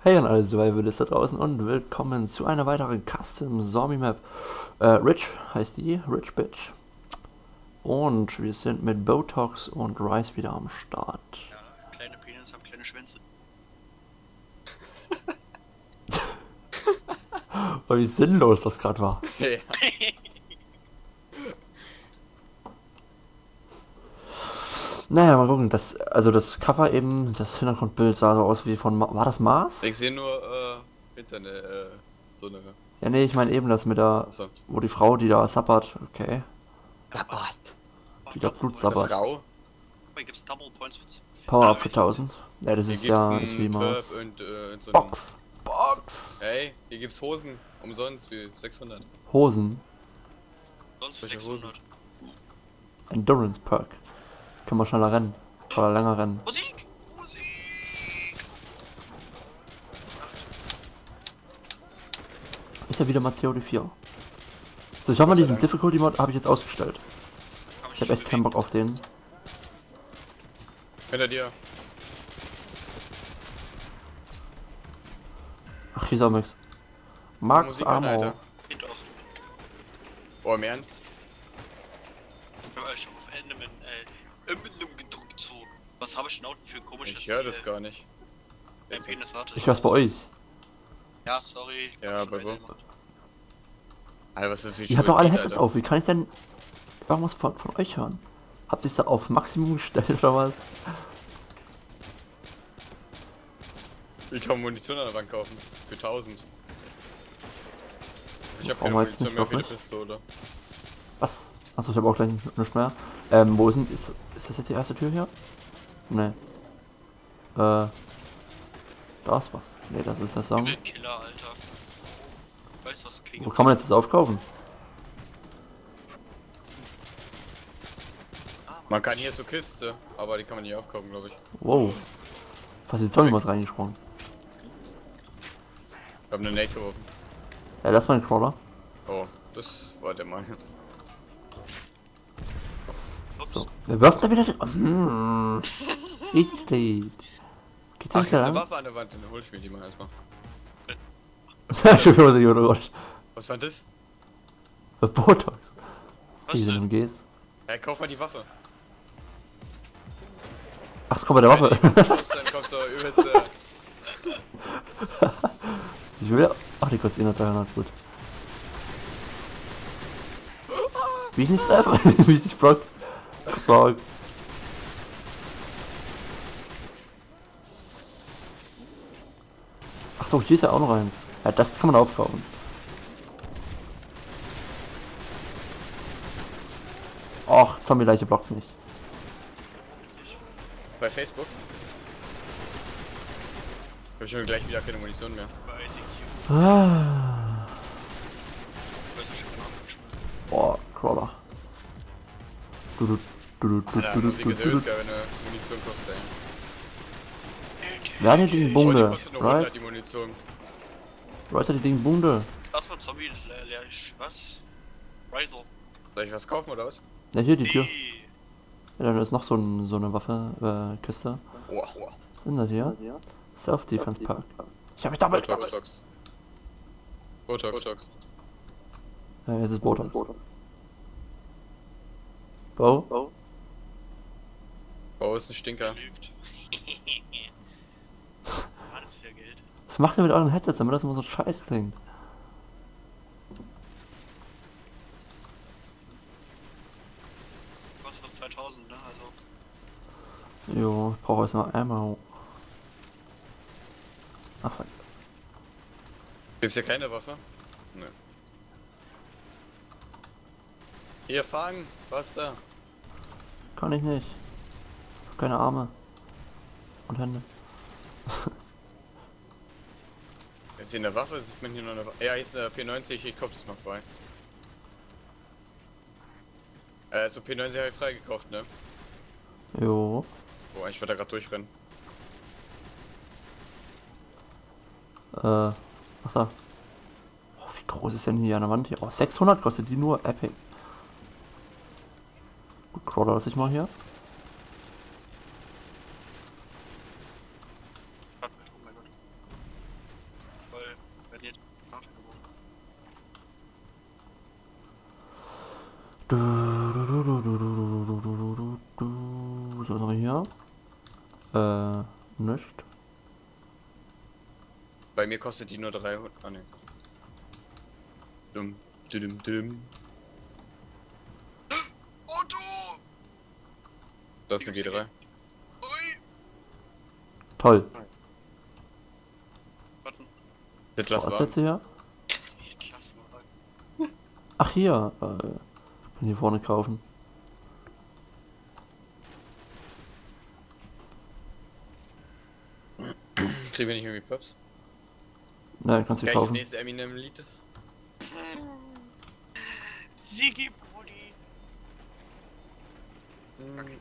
Hey an alle Survivalists da draußen und willkommen zu einer weiteren Custom Zombie Map. Äh, Rich heißt die, Rich Bitch. Und wir sind mit Botox und Rice wieder am Start. Ja, kleine Penis haben kleine Schwänze. Oh, wie sinnlos das gerade war. Ja. Naja, mal gucken. Das, also das Cover eben, das Hintergrundbild sah so aus wie von, Ma war das Mars? Ich sehe nur äh, Internet, äh, so eine. Ja, nee, ich meine eben das mit der, Achso. wo die Frau, die da sabbert, okay. Sabbat. Die da Blut sabbert. Frau. Hier gibt's Double Points für z- Power up für 1000. Ja, das Hier ist ja, ist wie Mars. Und äh, so Box! Box! Ey, hier gibt's Hosen. Umsonst für 600. Hosen. sonst für Welche 600. Endurance Perk. Kann man schneller rennen. Oder länger rennen. Musik! Musik! Ist ja wieder mal COD4. So, ich hoffe mal, diesen Dank. Difficulty Mod habe ich jetzt ausgestellt. Hab Ich habe echt keinen Bock auf den. Hinter dir. Ach, hier ist auch Max. Max Armor. Boah, im Ernst? Was habe ich denn auch für komisches... Ich höre das gar nicht. Penis, warte. Ich hör's bei euch. Ja, sorry. ich Ja, bei wo? Alter, was für viel Ihr habt doch alle Headsets Alter. auf. Wie kann ich denn irgendwas von, von euch hören? Habt ihr es da auf Maximum gestellt oder was? Ich kann Munition an der Wand kaufen. Für 1000. Ich hab Brauchen keine Munition nicht mehr für die? Pistole. Was? Achso, ich habe auch gleich nichts mehr. Ähm, wo ist denn. Ist, ist das jetzt die erste Tür hier? Ne. Äh. Da ist was. Ne, das ist der Song. Killer, Alter. Weißt du was, kriege Wo kann man jetzt das aufkaufen? Man kann hier so Kiste, aber die kann man nicht aufkaufen, glaube ich. Wow. Fast die Zombie was reingesprungen. Ich hab eine Nate geworfen. Ja, lass mal den Crawler. Oh, das war der Mann. So. Wer wirft da wieder den. Hm. Richtig. Geht's Ach, nicht so eine lang? Waffe an der Wand, dann hol ich mir die mal erstmal. Schon wieder was ich Gott. Was war das? Botox. Was denn? MGs. Ja, kauf mal die Waffe. Ach, es kommt bei der Waffe. Dann kommt so übelst. Äh, Ich will ja. Ach, die kostet eh nur 200, gut. Wie ich nicht treffe? Wie ich nicht block. Block. So, hier ist ja auch noch eins. Ja, das kann man aufkaufen. Och, Zombie-Leiche blockt mich. bei Facebook. Hab ich schon gleich wieder keine Munition mehr. Bei ICQ. Ah. Weiß ich schon abgeschmissen. Boah, Crawler. Du, du, du, du, du, Alter, du, du, Musik du, ist du, übelst du. geil, wenn eine Munition kostet, ey. Wer hat denn die Oh, die Bunde? kostet nur 100, Rice? die Munition. Rice hat die Ding Bunde. Lass mal Zombie leer, was? Rizel. Soll ich was kaufen oder was? Ja, hier die Tür. Ja, da ist noch so, ein, so eine Waffe, äh, Kiste. Boah, boah. Was sind das hier? Self-Defense Park. Ich hab mich doppelt. Botox. Botox. Botox. Botox. Ja, jetzt ist Botox. Bo? Oh, ist ein Stinker. Lügt. Alles für Geld. Was macht ihr mit euren Headsets, damit das immer so scheiße klingt? Kostet was 2000, ne? Also. Jo, ich brauche erstmal Ammo. Ach, fuck. Gibt's hier keine Waffe? Nö. Hier, fangen! Was da? Kann ich nicht. Ich hab keine Arme. Und Hände. Ist hier eine Waffe? Sieht man hier noch eine Waffe? Ja, hier ist eine P90, ich kauf das mal frei. Äh, so P90 habe ich frei gekauft, ne? Jo. Boah, ich werde da gerade durchrennen. Äh, ach da. Oh, wie groß ist denn hier an der Wand hier? Oh, 600 kostet die nur Epic. Gut, Crawler lass ich mal hier. Nicht. Bei mir kostet die nur 300. Ah ne. Dumm, dumm, dumm. Auto! Das ist eine G3. Ui! Toll. Lass was jetzt hier? Ach, hier. Äh, kann hier vorne kaufen. Kriegen wir nicht irgendwie Pops? Ne, kannst du das kaufen. nächste Eminem-Lied. Sigi, Brudi!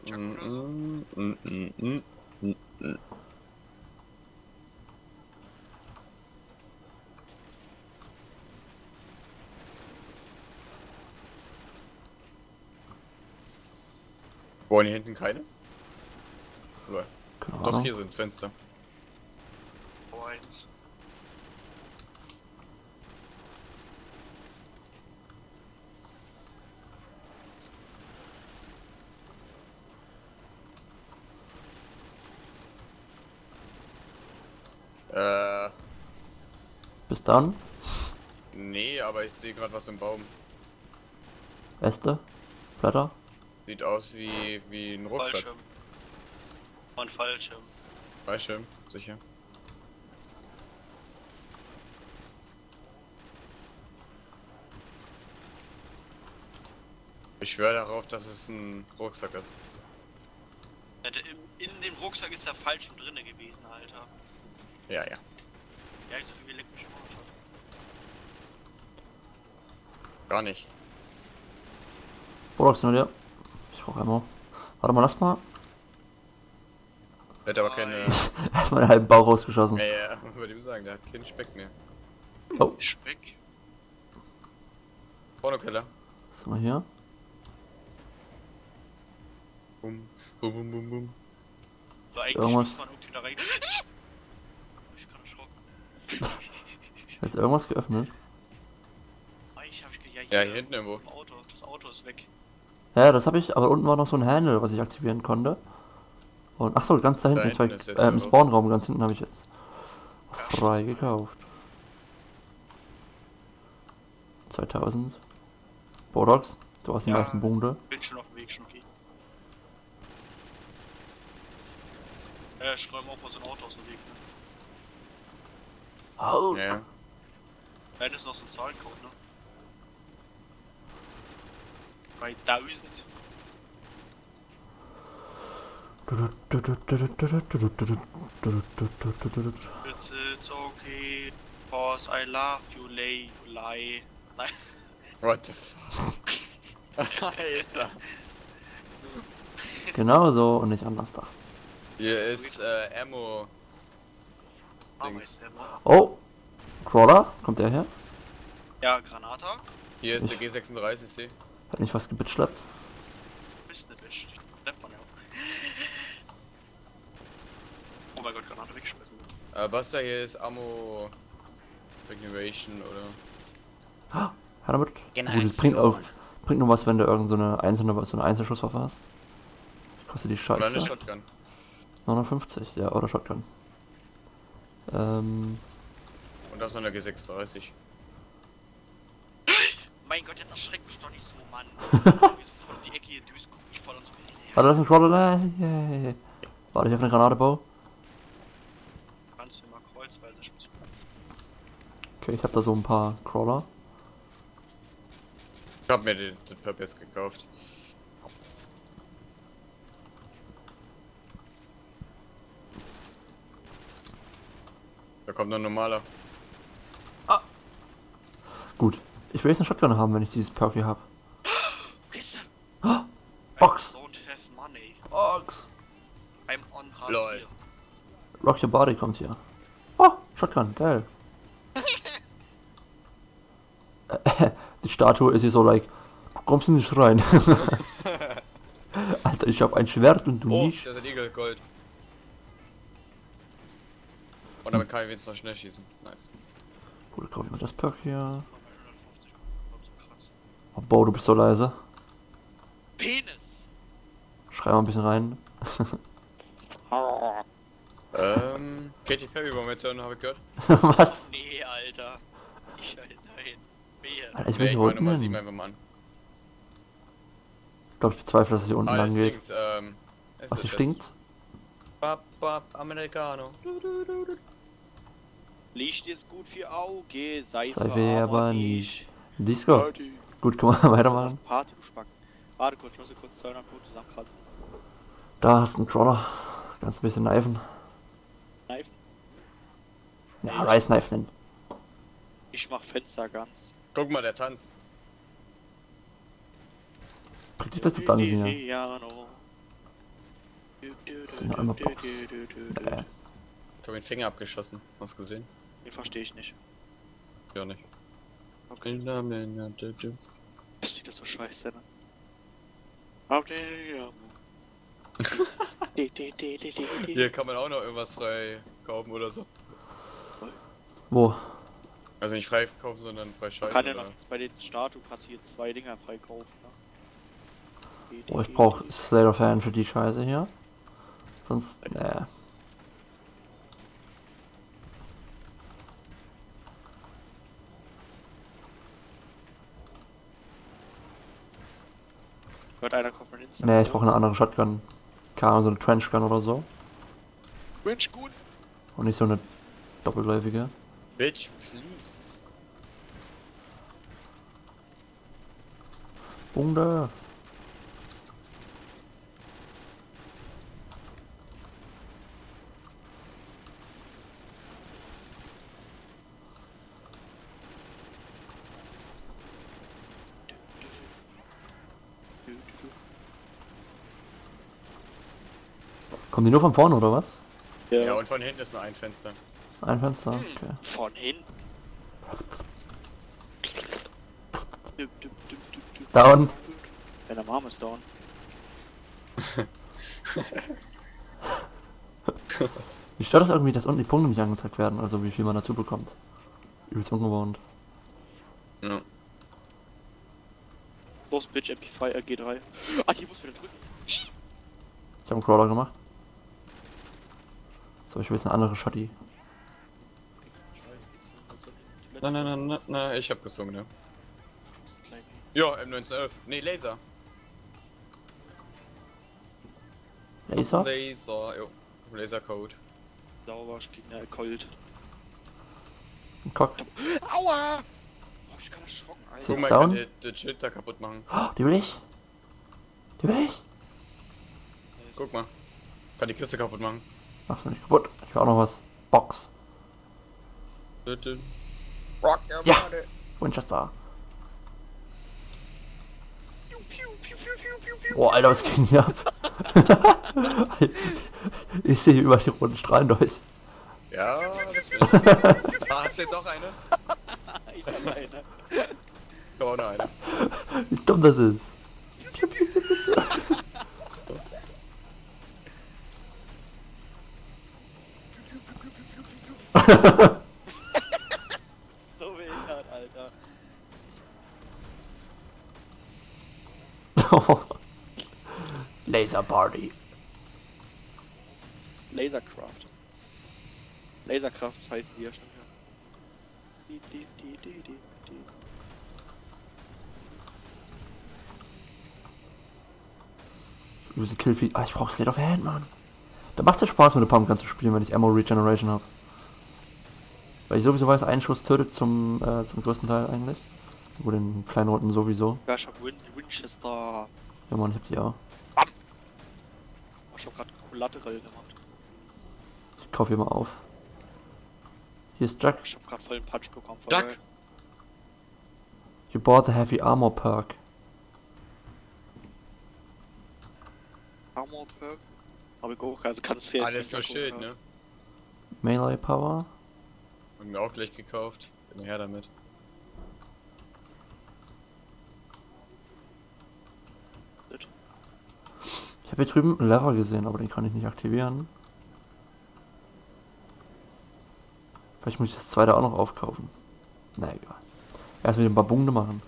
Mm, mm, mm, mm, mm. Wollen hier hinten keine? Oder? Doch, hier sind Fenster. Points. Äh, Bis dann. nee, aber ich sehe gerade was im Baum. Äste. Blätter. Sieht aus wie, wie ein Rucksack. Fallschirm. Und Fallschirm. Fallschirm, sicher. Ich schwöre darauf, dass es ein Rucksack ist. Ja, der- im- In dem Rucksack ist der Fallschirm drinne gewesen, Alter. Ja, ja. Ja, ich so viel elektrische. Gar nicht. Borax nur dir. Ich brauche einmal. Warte mal, lass mal. Der hat aber keine. Erstmal den halben Bauch rausgeschossen. Ja, ja, würde ihm sagen, der hat keinen Speck mehr. Oh, Speck. Pornokeller. was haben wir hier? Bum, bum, bum, bum, bum. So, eigentlich irgendwas? muss man irgendwie da rein. Ich kann erschrocken. Ist irgendwas geöffnet? Eigentlich hab ich ge- ja, Ja, hier hinten irgendwo. Auto. Das Auto ist weg. Ja, das habe ich, aber unten war noch so ein Handle, was ich aktivieren konnte. Und ach so, ganz da hinten, Da ist weg. hinten ist jetzt äh, im. Spawnraum ganz hinten habe ich jetzt was frei gekauft. 2000. Bodox, du hast die Ja. meisten Punkte. Bin schon auf dem Weg, schon okay. Äh, ich räume auch mal so ein Auto aus dem Weg, ne? Oh. Ja, ja. Ja, das ist noch so ein Zahlencode, ne? 3000. It's, it's okay, cause I love you, lay, you lie. Nein, What the fuck? Alter. Genau so und nicht anders da. Hier ist äh, Ammo. Dings. der. Oh! Crawler, kommt der her? Ja, Granata. Hier ist der G36, C. Hat nicht was gebitschleppt? Bist ne Bitch. Nennt man ja auch. Oh mein Gott, Granate weggeschmissen. Äh, Buster, hier ist Ammo. Regeneration oder. Her damit. Genau, Gut, bringt auf. Bringt nur was, wenn du irgend so eine einzelne, so eine Einzelschusswaffe hast. Kostet die Oder eine Scheiße. Shotgun. 950, ja, oder Shotgun. Ähm, Und das noch eine G36. Mein Gott, jetzt erschreckt mich doch nicht so, Mann. So die Ecke hier düst, guck mich voll ans warte, das ist ein Crawler da. Yay. Warte, ich auf eine Granate baue. Kannst du mal kreuzweise schießen. Okay, ich habe da so ein paar Crawler. Ich hab mir den, den Purp jetzt gekauft. Kommt noch ein normaler. Gut. Ich will jetzt eine Shotgun haben, wenn ich dieses Perk hier habe. Kiste! Box! Have money. Box! I'm on Lol. Rock Your Body kommt hier. Oh, Shotgun, geil. Die Statue ist hier so like, du kommst nicht rein. Alter, ich habe ein Schwert und du Oh, nicht. das ist ein Eagle Gold. Und damit kann ich jetzt noch schnell schießen. Nice. Gut, kaufe ich mal das Perk hier. Mal 150 Euro so kratzen. Oh, Bo, du bist so leise. Penis! Schrei mal ein bisschen rein. Ähm, Katy Perry wollen wir jetzt hören, habe ich gehört. Was? Nee, Alter. Ich, nein, wehe. Alter, ich Nee, will hier unten Nummer 7 hin. einfach mal an. Ich glaube, ich bezweifle, dass es hier unten Ah, lang geht. Dings, ähm... es Was, hier stinkt? Bap, bap, Americano. Du, du, du, du. Licht ist gut für Auge, Seife, Seife aber nicht. Disco. Party. Gut, können wir weitermachen. Party. Warte kurz, ich muss hier kurz 200 Punkte zusammenkratzen. Da hast du einen Crawler. Ganz ein bisschen kneifen. Knife. Ja, Rice Knife nennen. Ich mach Fenster ganz. Guck mal, der tanzt. Kriegt die dazu dann wieder. Piano. sind ja einmal Box. Ich Äh, hab den Finger abgeschossen. Hast du gesehen? Den verstehe ich nicht. Ja nicht. Okay. Okay. Das sieht das so scheiße, ne? Auf den di. Hier kann man auch noch irgendwas frei kaufen oder so. wo? Also nicht frei kaufen, sondern frei schalten. Kann ja noch bei den Statuen kannst du hier zwei Dinger freikaufen, ne? Di, di, Oh, ich di, brauch di. Slayer of Hand für die Scheiße hier. Sonst, äh. Wird einer kauft man Insta. Nee, ich brauche eine andere Shotgun. Keine Ahnung, so eine Trenchgun oder so. Mensch, gut. Und nicht so eine doppelläufige. Bitch, please. Bunde. Kommen die nur von vorne oder was? Ja, Ja, und von hinten ist nur ein Fenster. Ein Fenster? Okay. von hinten. Down. Deine Mom ist down. Wie stört das irgendwie, dass unten die Punkte nicht angezeigt werden, also wie viel man dazu bekommt? Übelst ungewohnt. Ja. Los, Bitch, MP5, äh, G3. Ah, hier muss wieder drücken. Ich habe einen Crawler gemacht. So, ich will jetzt eine andere Shotty. Na, na, na, na, na, ich hab gesungen, ne? Ja, M1911. Nee, Laser. Laser? Laser, jo. Lasercode. Sauber, Gegner, Colt. Ein Cock. Aua! Oh, ich kann erschrocken, Alter. Sitzt Guck mal, ich kann down? dir das Schild da kaputt machen. Oh, die will ich. Die will ich. Guck mal. Kann die Kiste kaputt machen. Mach's mir nicht kaputt. Ich will auch noch was. Box. Bitte. Rock your Ja. body. Winchester. Boah, Alter, was ging hier ab? ich sehe über die roten Strahlen durch. Ja, das will ich. ah, hast du jetzt auch eine? Ich hab eine. Ich hab auch noch eine. Wie dumm das ist. So behindert, Alter. Laser Party. Lasercraft. Lasercraft heißen die ja schon. Die, die, die, die, die, die. Übelste Killfeed. Ah, ich brauch Slate of Hand, Mann. Da macht's ja Spaß mit der Pumpgun zu spielen, wenn ich Ammo Regeneration habe. Weil ich sowieso weiß, ein Schuss tötet zum, äh, zum größten Teil eigentlich. Wo den kleinen roten sowieso. Ja, ich hab Win Winchester. Ja, Mann, ich hab die auch. Oh, ich hab grad Collateral gemacht. Ich kaufe hier mal auf. Hier ist Jack. Ich hab grad voll den Punch bekommen. geil. You bought the Heavy Armor Perk. Armor Perk. Aber ich auch, also kannst du Alles nur Schild, ne? Melee Power. Haben wir auch gleich gekauft. Bin her damit. Ich habe hier drüben einen Lever gesehen, aber den kann ich nicht aktivieren. Vielleicht muss ich das zweite auch noch aufkaufen. Na egal. Erst wieder ein paar Bunde machen.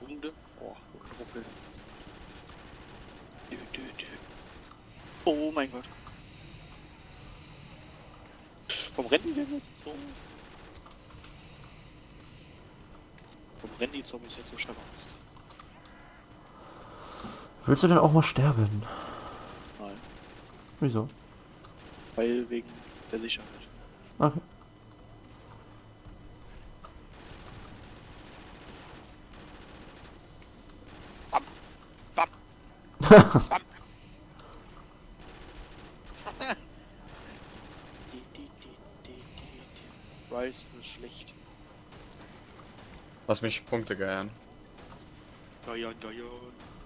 Hunde. Oh, Ruppel. Dü, dü, dü. Oh mein Gott. Warum rennen die denn jetzt so? Warum rennen die Zombies jetzt so scheinbar Angst? Willst du denn auch mal sterben? Nein. Wieso? Weil wegen der Sicherheit. Okay. Bam. Bam. Bam. Die, die, die, die, die, die. Rice ist schlecht. Lass mich Punkte geiern. Geiern, geiern.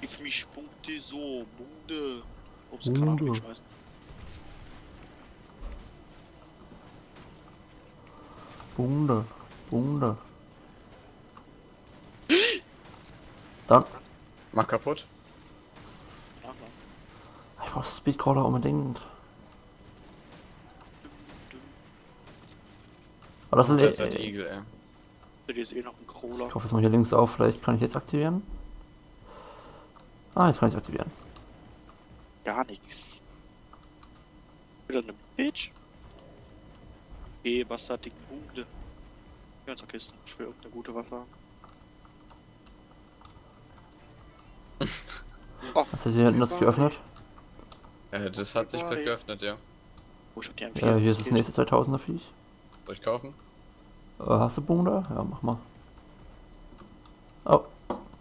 Gib mich Punkte so, Bunde. Ups, Bunde. ich weiß. Bunde. Bunde. Dann. Mach kaputt. Ja. Ich brauch Speedcrawler unbedingt. Aber das Das ist eh, der Igel, ey. Hier ist eh noch ein Crawler. Ich hoffe, jetzt mal hier links auf. Vielleicht kann ich jetzt aktivieren. Ah, jetzt kann ich aktivieren. Gar nichts. Wieder eine Bitch. Okay, was hat die Punkte? Ja, zur Kiste. Ich will irgendeine gute Waffe haben. oh, Hast du hier hinten das geöffnet? Äh, das hat sich gerade geöffnet, ja. wo ich hab die Ja, hier ist das nächste 2000er Viech. Soll ich kaufen? Äh, hast du Bogen da? Ja, mach mal. Oh,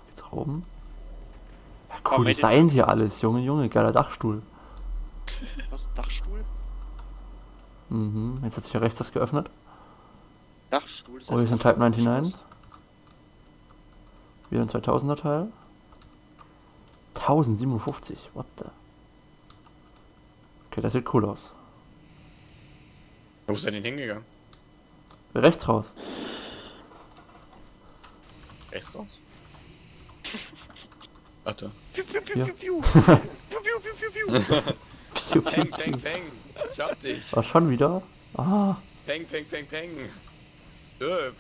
geht's oben. Ja, cool Moment, Design hier alles, Junge, Junge, geiler Dachstuhl. Was? Dachstuhl? Mhm, jetzt hat sich hier rechts das geöffnet. Dachstuhl? Das Oh, hier ist ein Type 99. Wieder ein 2000er Teil. 1057, what the? Okay, das sieht cool aus. Wo ist er denn hingegangen? Rechts raus. Rechts raus? Ach da. Piu, piu, piu, piu, piu. Piu, piu, piu, piu, piu. Peng, peng, peng. Ich hab dich. War schon wieder? Ah. Peng, peng, peng, peng. Stirb.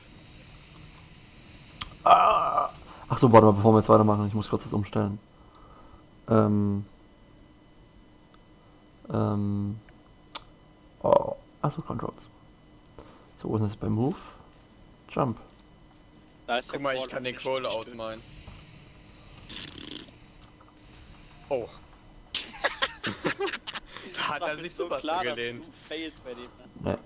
ah. Ach so, warte mal, bevor wir jetzt weitermachen, ich muss kurz das umstellen. Ähm. Ähm. Oh. Achso, Controls. So, wo ist denn das bei Move? Jump. Da ist Guck mal, ich kann den Kohle ausmalen. Oh. da hat er sich so klar, dass gelehnt. du failst bei dem, ne? Ne,